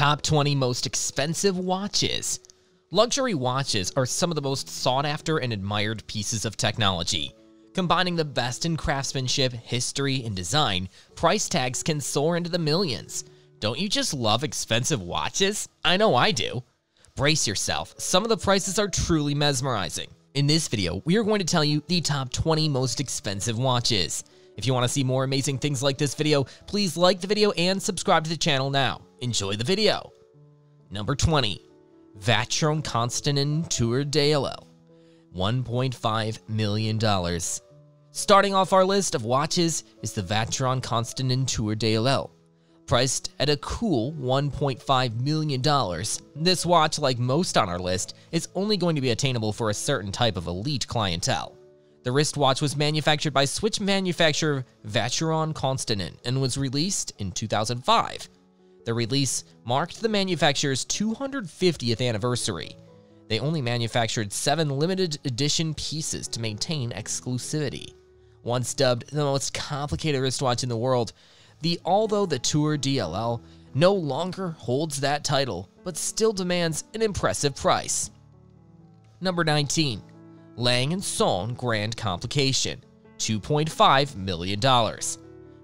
Top 20 most expensive watches. Luxury watches are some of the most sought after and admired pieces of technology. Combining the best in craftsmanship, history, and design, price tags can soar into the millions. Don't you just love expensive watches? I know I do. Brace yourself, some of the prices are truly mesmerizing. In this video, we are going to tell you the top 20 most expensive watches. If you want to see more amazing things like this video, please like the video and subscribe to the channel now. Enjoy the video. Number 20. Vacheron Constantin Tour de l'Île. $1.5 million. Starting off our list of watches is the Vacheron Constantin Tour de l'Île. Priced at a cool $1.5 million, this watch, like most on our list, is only going to be attainable for a certain type of elite clientele. The wristwatch was manufactured by Swiss manufacturer Vacheron Constantin and was released in 2005. The release marked the manufacturer's 250th anniversary. They only manufactured seven limited edition pieces to maintain exclusivity. Once dubbed the most complicated wristwatch in the world, the although the Tour de l'Île no longer holds that title, but still demands an impressive price. Number 19. Lang & Son Grand Complication, $2.5 million.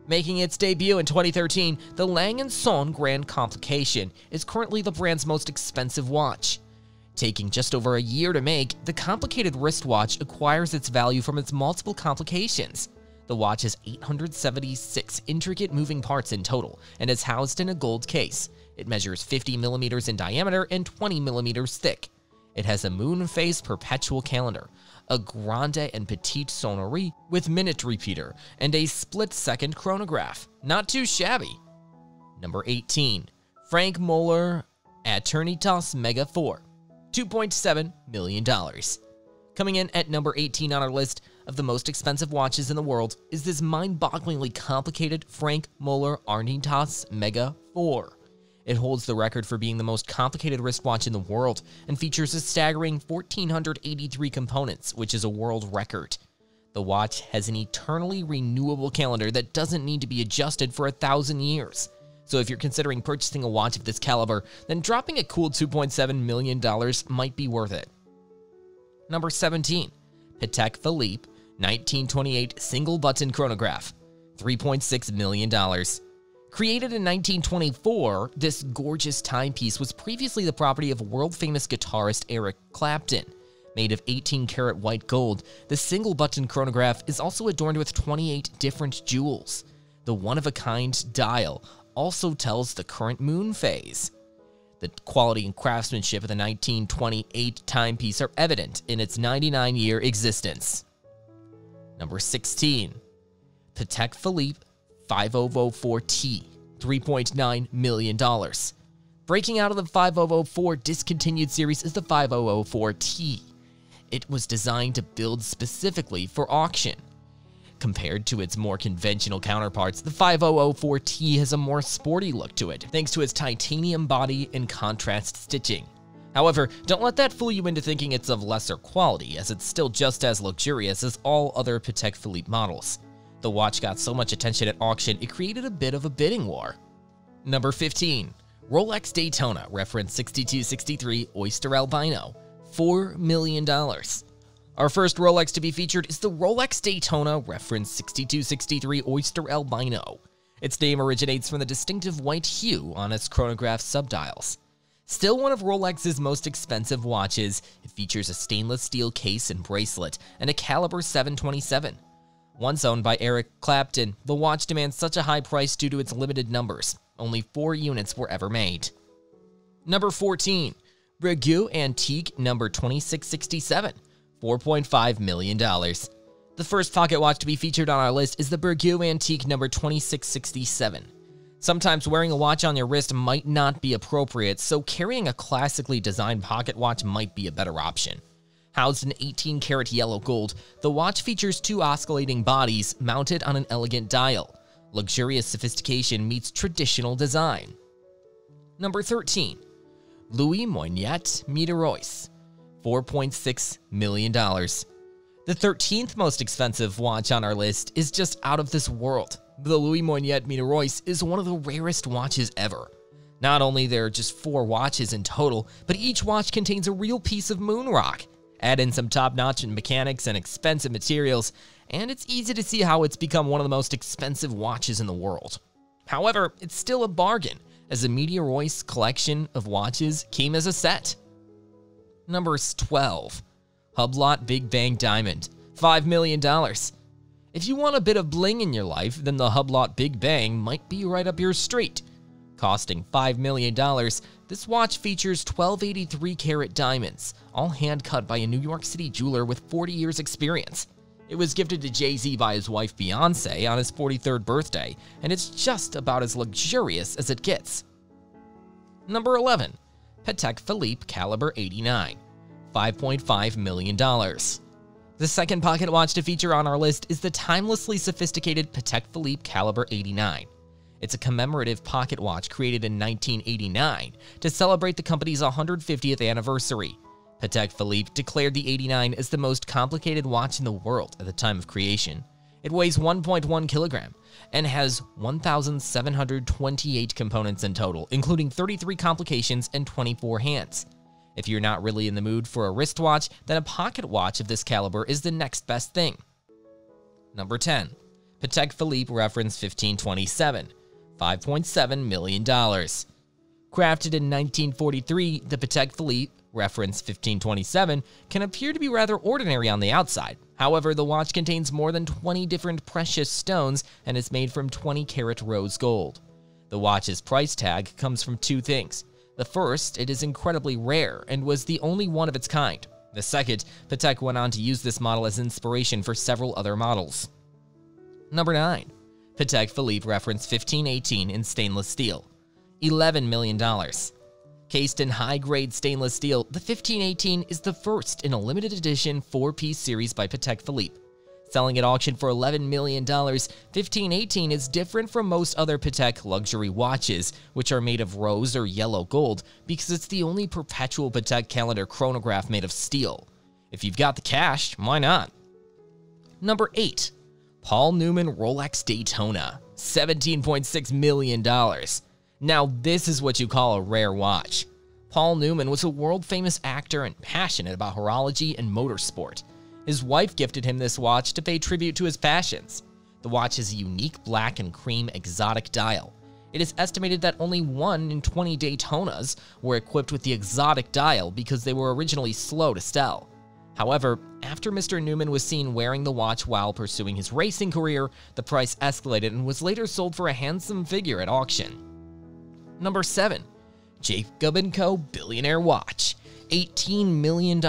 Making its debut in 2013, the Lang & Son Grand Complication is currently the brand's most expensive watch. Taking just over a year to make, the complicated wristwatch acquires its value from its multiple complications. The watch has 876 intricate moving parts in total and is housed in a gold case. It measures 50 millimeters in diameter and 20 millimeters thick. It has a moon phase perpetual calendar, a grande and petite sonnerie with minute repeater, and a split second chronograph. Not too shabby. Number 18. Franck Muller Eternitas Mega 4. $2.7 million. Coming in at number 18 on our list of the most expensive watches in the world is this mind-bogglingly complicated Franck Muller Eternitas Mega 4. It holds the record for being the most complicated wristwatch in the world and features a staggering 1,483 components, which is a world record. The watch has an eternally renewable calendar that doesn't need to be adjusted for a thousand years. So if you're considering purchasing a watch of this caliber, then dropping a cool $2.7 million might be worth it. Number 17. Patek Philippe 1928 Single Button Chronograph, $3.6 million. Created in 1924, this gorgeous timepiece was previously the property of world-famous guitarist Eric Clapton. Made of 18 karat white gold, the single button chronograph is also adorned with 28 different jewels. The one-of-a-kind dial also tells the current moon phase. The quality and craftsmanship of the 1928 timepiece are evident in its 99-year existence. Number 16. Patek Philippe 5004T, $3.9 million. Breaking out of the 5004 discontinued series is the 5004T. It was designed to build specifically for auction. Compared to its more conventional counterparts, the 5004T has a more sporty look to it, thanks to its titanium body and contrast stitching. However, don't let that fool you into thinking it's of lesser quality, as it's still just as luxurious as all other Patek Philippe models. The watch got so much attention at auction, it created a bit of a bidding war. Number 15. Rolex Daytona Reference 6263 Oyster Albino, $4 million. Our first Rolex to be featured is the Rolex Daytona Reference 6263 Oyster Albino. Its name originates from the distinctive white hue on its chronograph subdials. Still one of Rolex's most expensive watches, it features a stainless steel case and bracelet and a caliber 727. Once owned by Eric Clapton, the watch demands such a high price due to its limited numbers. Only four units were ever made. Number 14. Breguet Antique number 2667, $4.5 million. The first pocket watch to be featured on our list is the Breguet Antique number 2667. Sometimes wearing a watch on your wrist might not be appropriate, so carrying a classically designed pocket watch might be a better option. Housed in 18 karat yellow gold, the watch features two oscillating bodies mounted on an elegant dial. Luxurious sophistication meets traditional design. Number 13. Louis Moinet Meteoris, $4.6 million. The 13th most expensive watch on our list is just out of this world. The Louis Moinet Meteoris is one of the rarest watches ever. Not only there are just four watches in total, but each watch contains a real piece of moon rock. Add in some top notch mechanics and expensive materials, and it's easy to see how it's become one of the most expensive watches in the world. However, it's still a bargain, as the Meteoris collection of watches came as a set. Number 12. Hublot Big Bang Diamond, $5 million. If you want a bit of bling in your life, then the Hublot Big Bang might be right up your street. Costing $5 million, this watch features 1283 carat diamonds, all hand cut by a New York City jeweler with 40 years' experience. It was gifted to Jay Z by his wife Beyonce on his 43rd birthday, and it's just about as luxurious as it gets. Number 11. Patek Philippe Caliber 89, $5.5 million. The second pocket watch to feature on our list is the timelessly sophisticated Patek Philippe Caliber 89. It's a commemorative pocket watch created in 1989 to celebrate the company's 150th anniversary. Patek Philippe declared the 89 as the most complicated watch in the world at the time of creation. It weighs 1.1 kilogram and has 1,728 components in total, including 33 complications and 24 hands. If you're not really in the mood for a wristwatch, then a pocket watch of this caliber is the next best thing. Number 10. Patek Philippe Reference 1527. $5.7 million. Crafted in 1943, the Patek Philippe reference 1527 can appear to be rather ordinary on the outside. However, the watch contains more than 20 different precious stones and is made from 20 karat rose gold. The watch's price tag comes from two things. The first, it is incredibly rare and was the only one of its kind. The second, Patek went on to use this model as inspiration for several other models. Number 9. Patek Philippe reference 1518 in stainless steel. $11 million. Cased in high grade stainless steel, the 1518 is the first in a limited edition four piece series by Patek Philippe. Selling at auction for $11 million, 1518 is different from most other Patek luxury watches, which are made of rose or yellow gold, because it's the only perpetual Patek calendar chronograph made of steel. If you've got the cash, why not? Number 8. Paul Newman Rolex Daytona, $17.6 million. Now, this is what you call a rare watch. Paul Newman was a world famous actor and passionate about horology and motorsport. His wife gifted him this watch to pay tribute to his passions. The watch has a unique black and cream exotic dial. It is estimated that only 1 in 20 Daytonas were equipped with the exotic dial because they were originally slow to sell. However, after Mr. Newman was seen wearing the watch while pursuing his racing career, the price escalated and was later sold for a handsome figure at auction. Number 7. Jacob & Co. Billionaire Watch, $18 million.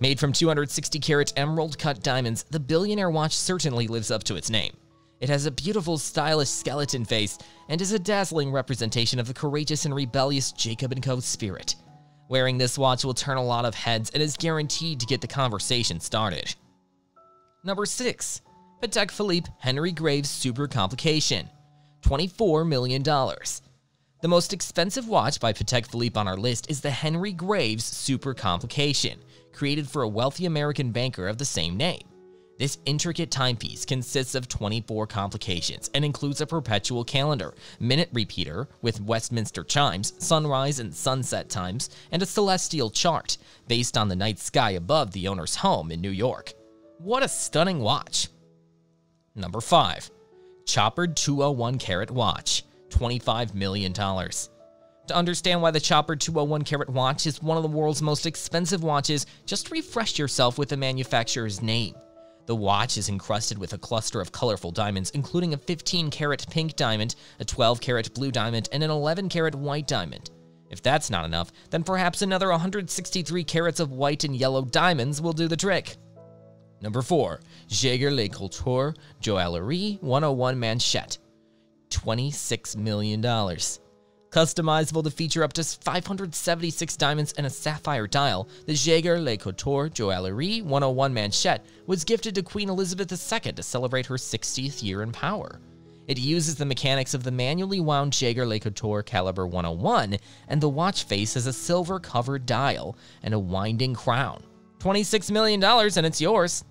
Made from 260 carat emerald cut diamonds, the Billionaire Watch certainly lives up to its name. It has a beautiful, stylish skeleton face and is a dazzling representation of the courageous and rebellious Jacob & Co. spirit. Wearing this watch will turn a lot of heads and is guaranteed to get the conversation started. Number 6. Patek Philippe Henry Graves Super Complication, $24 million. The most expensive watch by Patek Philippe on our list is the Henry Graves Super Complication, created for a wealthy American banker of the same name. This intricate timepiece consists of 24 complications and includes a perpetual calendar, minute repeater with Westminster chimes, sunrise and sunset times, and a celestial chart based on the night sky above the owner's home in New York. What a stunning watch! Number 5. Chopard 201 Carat Watch, $25 million. To understand why the Chopard 201 Carat watch is one of the world's most expensive watches, just refresh yourself with the manufacturer's name. The watch is encrusted with a cluster of colorful diamonds, including a 15 karat pink diamond, a 12 karat blue diamond, and an 11 karat white diamond. If that's not enough, then perhaps another 163 carats of white and yellow diamonds will do the trick. Number 4. Jaeger LeCoultre Joaillerie 101 Manchette. $26 million. Customizable to feature up to 576 diamonds and a sapphire dial, the Jaeger LeCoultre Joaillerie 101 Manchette was gifted to Queen Elizabeth II to celebrate her 60th year in power. It uses the mechanics of the manually wound Jaeger LeCoultre Caliber 101, and the watch face has a silver covered dial and a winding crown. $26 million and it's yours.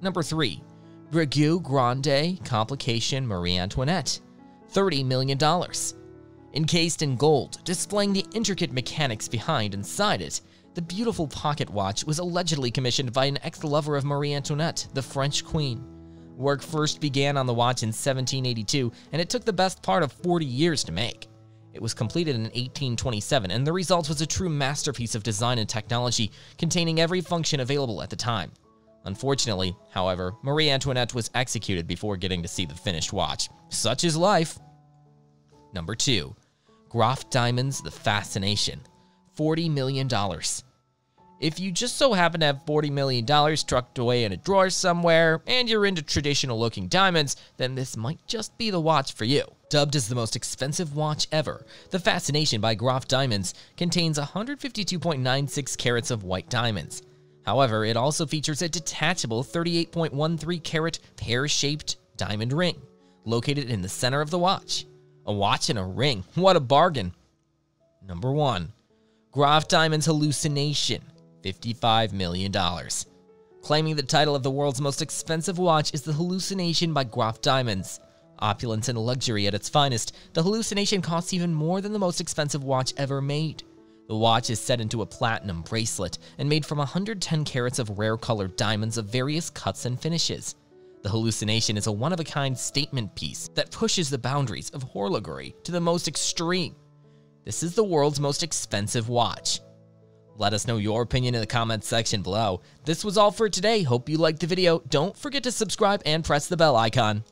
Number 3. Breguet Grande Complication Marie Antoinette. $30 million. Encased in gold, displaying the intricate mechanics behind inside it, the beautiful pocket watch was allegedly commissioned by an ex-lover of Marie Antoinette, the French queen. Work first began on the watch in 1782, and it took the best part of 40 years to make. It was completed in 1827, and the result was a true masterpiece of design and technology, containing every function available at the time. Unfortunately, however, Marie Antoinette was executed before getting to see the finished watch. Such is life. Number 2. Graff Diamonds The Fascination. $40 million. If you just so happen to have $40 million tucked away in a drawer somewhere, and you're into traditional looking diamonds, then this might just be the watch for you. Dubbed as the most expensive watch ever, the Fascination by Graff Diamonds contains 152.96 carats of white diamonds. However, it also features a detachable 38.13 carat pear-shaped diamond ring, located in the center of the watch. A watch and a ring, what a bargain! Number 1. Graff Diamond's Hallucination, $55 million. Claiming the title of the world's most expensive watch is the Hallucination by Graff Diamonds. Opulence and luxury at its finest, the Hallucination costs even more than the most expensive watch ever made. The watch is set into a platinum bracelet and made from 110 carats of rare colored diamonds of various cuts and finishes. The hallucination is a one of a kind statement piece that pushes the boundaries of horologery to the most extreme. This is the world's most expensive watch. Let us know your opinion in the comments section below. This was all for today. Hope you liked the video. Don't forget to subscribe and press the bell icon.